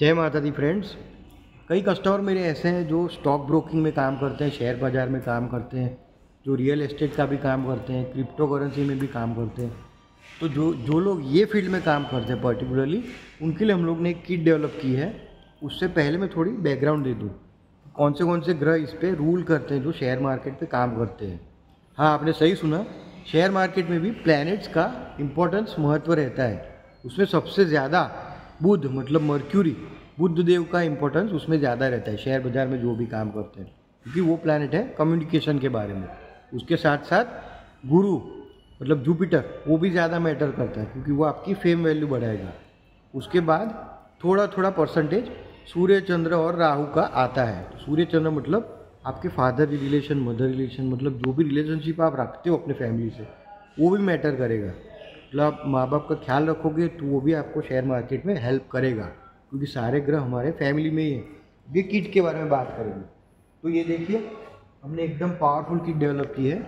जय माता दी फ्रेंड्स। कई कस्टमर मेरे ऐसे हैं जो स्टॉक ब्रोकिंग में काम करते हैं शेयर बाज़ार में काम करते हैं, जो रियल एस्टेट का भी काम करते हैं क्रिप्टो करेंसी में भी काम करते हैं। तो जो जो लोग ये फ़ील्ड में काम करते हैं पर्टिकुलरली उनके लिए हम लोग ने एक किट डेवलप की है। उससे पहले मैं थोड़ी बैकग्राउंड दे दूँ। कौन से कौन से ग्रह इस पर रूल करते हैं, जो शेयर मार्केट पे काम करते हैं। हाँ आपने सही सुना। शेयर मार्केट में भी प्लैनेट्स का इम्पोर्टेंस महत्व रहता है। उसमें सबसे ज़्यादा बुध मतलब मर्क्यूरी बुद्ध देव का इम्पोर्टेंस उसमें ज़्यादा रहता है, शेयर बाज़ार में जो भी काम करते हैं। क्योंकि वो प्लानट है कम्युनिकेशन के बारे में। उसके साथ साथ गुरु मतलब जुपिटर वो भी ज़्यादा मैटर करता है, क्योंकि वो आपकी फेम वैल्यू बढ़ाएगा। उसके बाद थोड़ा थोड़ा परसेंटेज सूर्य, चंद्र और राहु का आता है। तो सूर्य, चंद्र मतलब आपके फादर रिलेशन मदर रिलेशन मतलब जो भी रिलेशनशिप आप रखते हो अपने फैमिली से, वो भी मैटर करेगा। मतलब माँ बाप का ख्याल रखोगे तो वो भी आपको शेयर मार्केट में हेल्प करेगा, क्योंकि सारे ग्रह हमारे फैमिली में ही है। ये किट के बारे में बात करेंगे। तो ये देखिए, हमने एकदम पावरफुल किट डेवलप की है,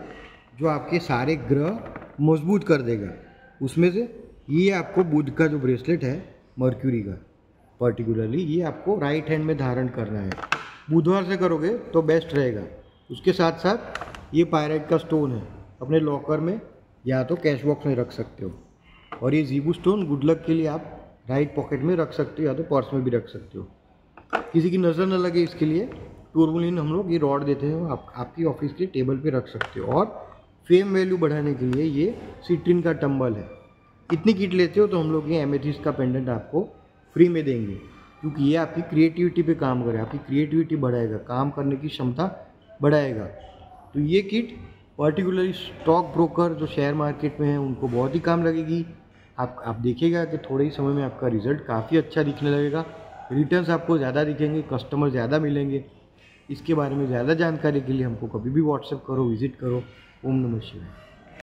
जो आपके सारे ग्रह मज़बूत कर देगा। उसमें से ये आपको बुध का जो ब्रेसलेट है मर्क्यूरी का पर्टिकुलरली ये आपको राइट हैंड में धारण करना है। बुधवार से करोगे तो बेस्ट रहेगा। उसके साथ साथ ये पायराइट का स्टोन है, अपने लॉकर में या तो कैश बॉक्स में रख सकते हो। और ये जीबू स्टोन गुड लक के लिए आप राइट पॉकेट में रख सकते हो या तो पर्स में भी रख सकते हो। किसी की नज़र न लगे इसके लिए टूरबुलिन हम लोग ये रॉड देते हैं आप, आपकी ऑफ़िस के टेबल पे रख सकते हो। और फेम वैल्यू बढ़ाने के लिए ये सिट्रिन का टम्बल है। इतनी किट लेते हो तो हम लोग ये एमेथिस का पेंडेंट आपको फ्री में देंगे। क्योंकि ये आपकी क्रिएटिविटी पे काम करे, आपकी क्रिएटिविटी बढ़ाएगा, काम करने की क्षमता बढ़ाएगा। तो ये किट पर्टिकुलरली स्टॉक ब्रोकर जो शेयर मार्केट में है, उनको बहुत ही काम लगेगी। आप आप देखिएगा कि थोड़े ही समय में आपका रिज़ल्ट काफ़ी अच्छा दिखने लगेगा। रिटर्न्स आपको ज़्यादा दिखेंगे कस्टमर ज़्यादा मिलेंगे। इसके बारे में ज़्यादा जानकारी के लिए हमको कभी भी व्हाट्सएप करो विज़िट करो। ओम नमः शिवाय।